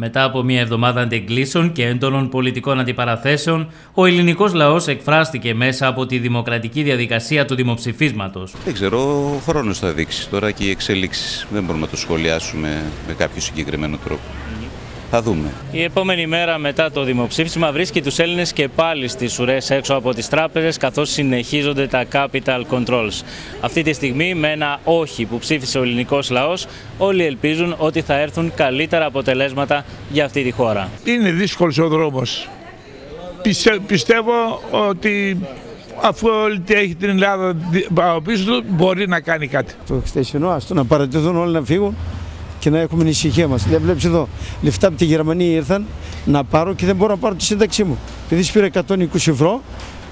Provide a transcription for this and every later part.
Μετά από μια εβδομάδα αντεγκλήσεων και έντονων πολιτικών αντιπαραθέσεων, ο ελληνικός λαός εκφράστηκε μέσα από τη δημοκρατική διαδικασία του δημοψηφίσματος. Δεν ξέρω, ο χρόνος θα δείξει τώρα και οι εξελίξεις. Δεν μπορούμε να το σχολιάσουμε με κάποιο συγκεκριμένο τρόπο. Θα δούμε. Η επόμενη μέρα μετά το δημοψήφισμα βρίσκει τους Έλληνες και πάλι στις ουρές έξω από τις τράπεζες καθώς συνεχίζονται τα capital controls. Αυτή τη στιγμή με ένα όχι που ψήφισε ο ελληνικός λαός όλοι ελπίζουν ότι θα έρθουν καλύτερα αποτελέσματα για αυτή τη χώρα. Είναι δύσκολος ο δρόμος. πιστεύω ότι αφού όλη έχει την Ελλάδα πίσω του μπορεί να κάνει κάτι. Το χτεσινό, ας το να παρατηθούν όλοι να φύγουν και να έχουμε την ησυχία μας. Δεν βλέπεις εδώ, λεφτά από τη Γερμανία ήρθαν να πάρω και δεν μπορώ να πάρω τη σύνταξή μου. Επειδή πήρα 120 ευρώ,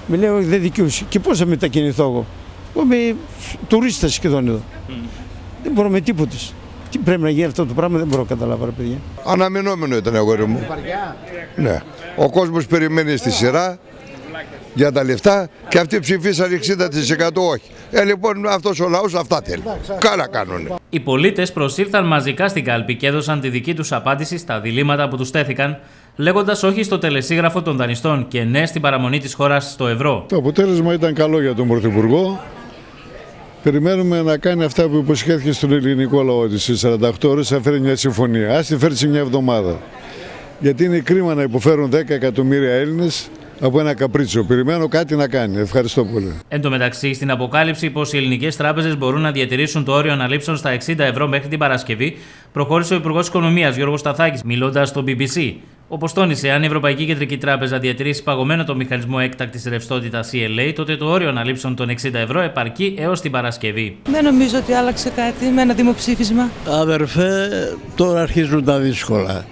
με λέει δεν δικαιούσε. Και πώς θα μετακινηθώ εγώ; Εγώ είμαι τουρίστας σχεδόν εδώ. Mm. Δεν μπορώ με τίποτε. Τι πρέπει να γίνει αυτό το πράγμα, δεν μπορώ να καταλάβω, ρε παιδιά. Αναμενόμενο ήταν, αγόρι μου. Ναι. Ο κόσμος περιμένει στη σειρά για τα λεφτά και αυτοί ψηφίσαν 60% όχι. Ε, λοιπόν, αυτός ο λαός αυτά θέλει. Καλά κάνουν. Οι πολίτες προσήλθαν μαζικά στην κάλπη και έδωσαν τη δική τους απάντηση στα διλήμματα που τους τέθηκαν, λέγοντας όχι στο τελεσίγραφο των δανειστών και ναι στην παραμονή της χώρας στο ευρώ. Το αποτέλεσμα ήταν καλό για τον Πρωθυπουργό. Περιμένουμε να κάνει αυτά που υποσχέθηκε στον ελληνικό λαό ότι σε 48 ώρες θα φέρει μια συμφωνία. Α τη φέρει σε μια εβδομάδα. Γιατί είναι κρίμα να υποφέρουν 10 εκατομμύρια Έλληνες από ένα καπρίτσιο. Περιμένω κάτι να κάνει. Ευχαριστώ πολύ. Εν τω μεταξύ, στην αποκάλυψη πως οι ελληνικές τράπεζες μπορούν να διατηρήσουν το όριο αναλήψεων στα 60 ευρώ μέχρι την Παρασκευή, προχώρησε ο Υπουργός Οικονομίας Γιώργος Σταθάκης, μιλώντας στο BBC. Όπως τόνισε, αν η Ευρωπαϊκή Κεντρική Τράπεζα διατηρήσει παγωμένο το μηχανισμό έκτακτης ρευστότητα CLA, τότε το όριο αναλήψεων των 60 ευρώ επαρκεί έως την Παρασκευή. Δεν νομίζω ότι άλλαξε κάτι με ένα δημοψήφισμα. Αδερφέ, τώρα αρχίζουν τα δύσκολα.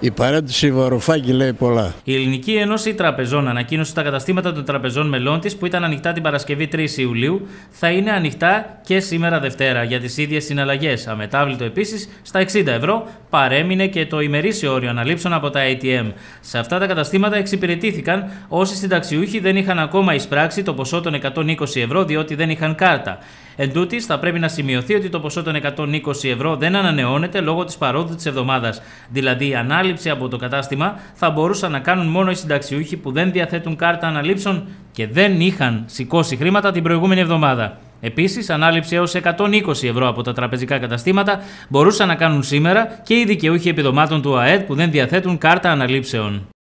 Η παρέντηση Βαρουφάκη λέει πολλά. Η Ελληνική Ένωση Τραπεζών ανακοίνωσε στα καταστήματα των τραπεζών μελών της που ήταν ανοιχτά την Παρασκευή 3 Ιουλίου θα είναι ανοιχτά και σήμερα Δευτέρα για τις ίδιες συναλλαγές. Αμετάβλητο επίσης στα 60 ευρώ παρέμεινε και το ημερήσιο όριο αναλήψεων από τα ATM. Σε αυτά τα καταστήματα εξυπηρετήθηκαν όσοι συνταξιούχοι δεν είχαν ακόμα εισπράξει το ποσό των 120 ευρώ διότι δεν είχαν κάρτα. Εν τούτης, θα πρέπει να σημειωθεί ότι το ποσό των 120 ευρώ δεν ανανεώνεται λόγω της παρόδου της εβδομάδας. Δηλαδή, η ανάληψη από το κατάστημα θα μπορούσαν να κάνουν μόνο οι συνταξιούχοι που δεν διαθέτουν κάρτα αναλήψεων και δεν είχαν σηκώσει χρήματα την προηγούμενη εβδομάδα. Επίσης, ανάληψη έως 120 ευρώ από τα τραπεζικά καταστήματα μπορούσαν να κάνουν σήμερα και οι δικαιούχοι επιδομάτων του ΑΕΤ που δεν διαθέτουν κάρτα αναλήψεων.